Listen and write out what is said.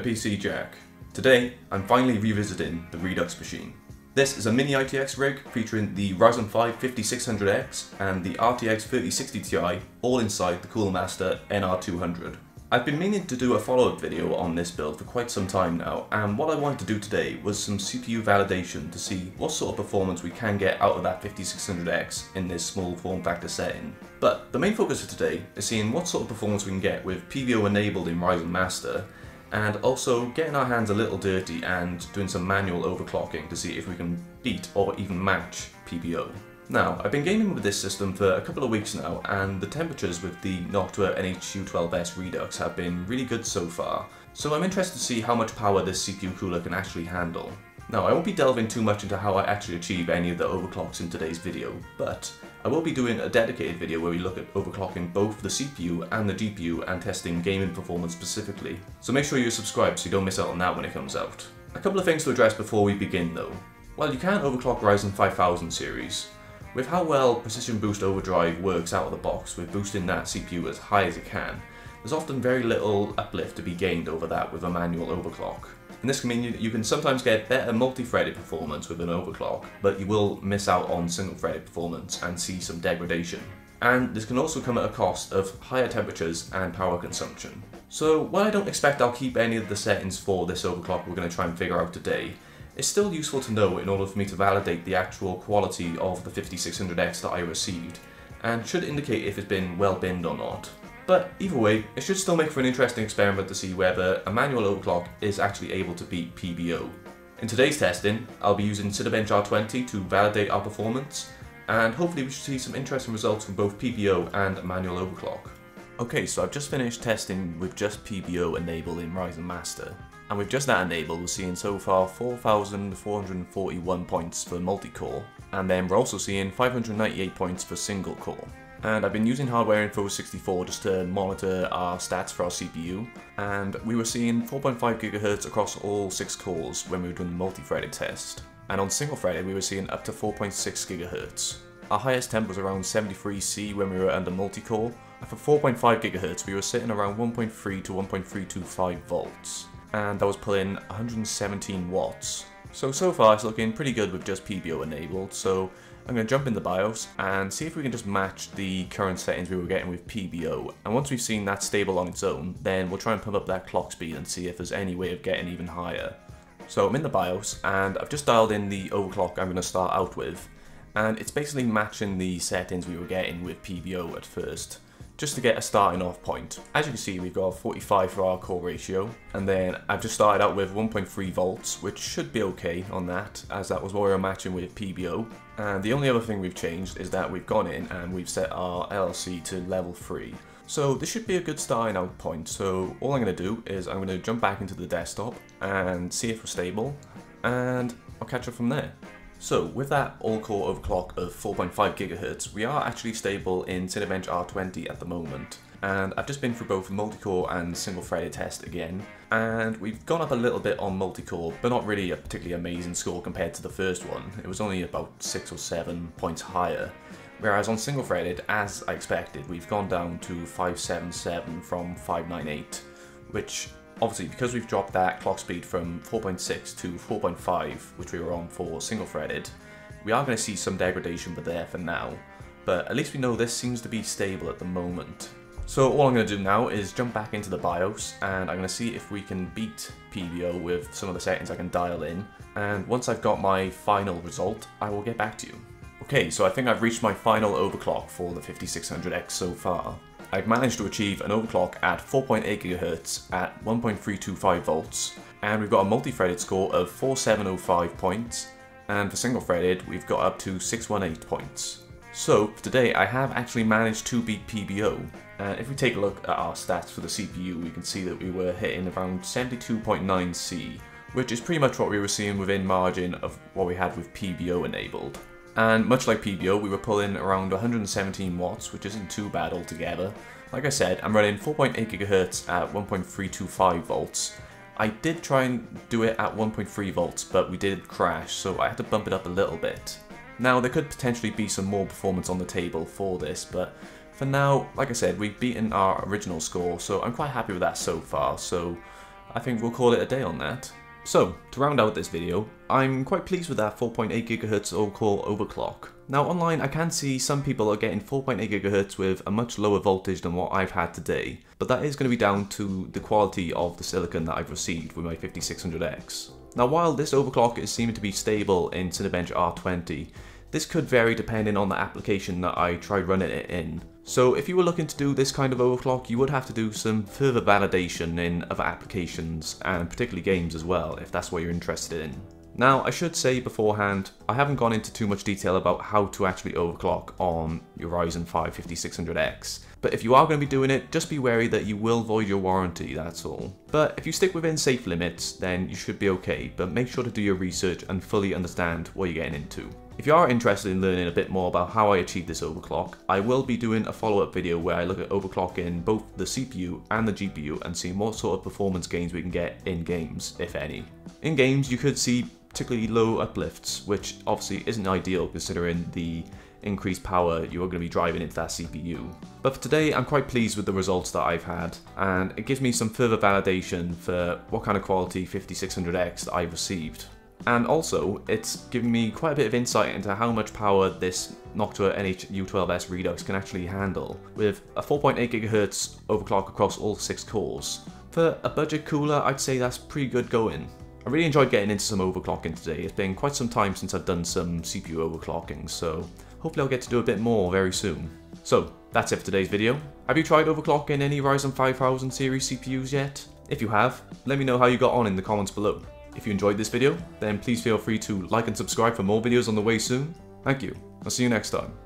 PC Jack. Today, I'm finally revisiting the Redux machine. This is a mini ITX rig featuring the Ryzen 5 5600X and the RTX 3060 Ti, all inside the Cooler Master NR200. I've been meaning to do a follow-up video on this build for quite some time now, and what I wanted to do today was some CPU validation to see what sort of performance we can get out of that 5600X in this small form factor setting. But the main focus of today is seeing what sort of performance we can get with PBO enabled in Ryzen Master, and also getting our hands a little dirty and doing some manual overclocking to see if we can beat or even match PBO. Now, I've been gaming with this system for a couple of weeks now, and the temperatures with the Noctua NH-U12S Redux have been really good so far, so I'm interested to see how much power this CPU cooler can actually handle. Now, I won't be delving too much into how I actually achieve any of the overclocks in today's video, but I will be doing a dedicated video where we look at overclocking both the CPU and the GPU and testing gaming performance specifically, so make sure you subscribe so you don't miss out on that when it comes out. A couple of things to address before we begin though. While you can overclock Ryzen 5000 series, with how well Precision Boost Overdrive works out of the box with boosting that CPU as high as it can, there's often very little uplift to be gained over that with a manual overclock. And this can mean you, you can sometimes get better multi-threaded performance with an overclock, but you will miss out on single-threaded performance and see some degradation. And this can also come at a cost of higher temperatures and power consumption. So while I don't expect I'll keep any of the settings for this overclock we're going to try and figure out today, it's still useful to know in order for me to validate the actual quality of the 5600X that I received, and should indicate if it's been well binned or not. But either way, it should still make for an interesting experiment to see whether a manual overclock is actually able to beat PBO. In today's testing, I'll be using Cinebench R20 to validate our performance, and hopefully we should see some interesting results from both PBO and manual overclock. Okay, so I've just finished testing with just PBO enabled in Ryzen Master, and with just that enabled, we're seeing so far 4,441 points for multi-core, and then we're also seeing 598 points for single core. And I've been using Hardware Info 64 just to monitor our stats for our CPU, and we were seeing 4.5 GHz across all 6 cores when we were doing the multi-threaded test. And on single threaded, we were seeing up to 4.6 GHz. Our highest temp was around 73C when we were under multi-core, and for 4.5 GHz we were sitting around 1.3 to 1.325 volts and I was pulling 117 watts. So, so far it's looking pretty good with just PBO enabled, so I'm going to jump in the BIOS and see if we can just match the current settings we were getting with PBO. And once we've seen that stable on its own, then we'll try and pump up that clock speed and see if there's any way of getting even higher. So I'm in the BIOS and I've just dialed in the overclock I'm going to start out with. And it's basically matching the settings we were getting with PBO at first just to get a starting off point. As you can see, we've got 45 for our core ratio, and then I've just started out with 1.3 volts, which should be okay on that, as that was what we were matching with PBO. And the only other thing we've changed is that we've gone in and we've set our LLC to level 3. So this should be a good starting out point, so all I'm going to do is I'm going to jump back into the desktop and see if we're stable, and I'll catch up from there. So with that all-core overclock of 4.5 GHz, we are actually stable in Cinebench R20 at the moment. And I've just been through both multi-core and single-threaded test again, and we've gone up a little bit on multi-core, but not really a particularly amazing score compared to the first one. It was only about 6 or 7 points higher. Whereas on single-threaded, as I expected, we've gone down to 577 from 598, which obviously because we've dropped that clock speed from 4.6 to 4.5, which we were on for single threaded, we are going to see some degradation but there for now. But at least we know this seems to be stable at the moment. So all I'm going to do now is jump back into the BIOS and I'm going to see if we can beat PBO with some of the settings I can dial in. And once I've got my final result, I will get back to you. Okay, so I think I've reached my final overclock for the 5600X so far. I've managed to achieve an overclock at 4.8 GHz at 1.325 volts, and we've got a multi-threaded score of 4705 points, and for single-threaded we've got up to 618 points. So, for today I have actually managed to beat PBO, and if we take a look at our stats for the CPU, we can see that we were hitting around 72.9C, which is pretty much what we were seeing within margin of what we had with PBO enabled. And much like PBO, we were pulling around 117 watts, which isn't too bad altogether. Like I said, I'm running 4.8 GHz at 1.325 volts. I did try and do it at 1.3 volts, but we did crash, so I had to bump it up a little bit. Now, there could potentially be some more performance on the table for this, but for now, like I said, we've beaten our original score, so I'm quite happy with that so far, so I think we'll call it a day on that. So, to round out this video, I'm quite pleased with that 4.8 GHz overclock overclock. Now online I can see some people are getting 4.8 GHz with a much lower voltage than what I've had today, but that is going to be down to the quality of the silicon that I've received with my 5600X. Now while this overclock is seeming to be stable in Cinebench R20, this could vary depending on the application that I try running it in. So if you were looking to do this kind of overclock, you would have to do some further validation in other applications, and particularly games as well, if that's what you're interested in. Now, I should say beforehand, I haven't gone into too much detail about how to actually overclock on your Ryzen 5 5600X, but if you are going to be doing it, just be wary that you will void your warranty, that's all. But if you stick within safe limits, then you should be okay, but make sure to do your research and fully understand what you're getting into. If you are interested in learning a bit more about how I achieved this overclock, I will be doing a follow-up video where I look at overclocking both the CPU and the GPU and see what sort of performance gains we can get in games, if any. In games, you could see particularly low uplifts, which obviously isn't ideal considering the increased power you are going to be driving into that CPU. But for today, I'm quite pleased with the results that I've had, and it gives me some further validation for what kind of quality 5600X that I've received. And also, it's given me quite a bit of insight into how much power this Noctua NH-U12S Redux can actually handle, with a 4.8 GHz overclock across all 6 cores. For a budget cooler, I'd say that's pretty good going. I really enjoyed getting into some overclocking today, it's been quite some time since I've done some CPU overclocking, so hopefully I'll get to do a bit more very soon. So, that's it for today's video. Have you tried overclocking any Ryzen 5000 series CPUs yet? If you have, let me know how you got on in the comments below. If you enjoyed this video, then please feel free to like and subscribe for more videos on the way soon. Thank you. I'll see you next time.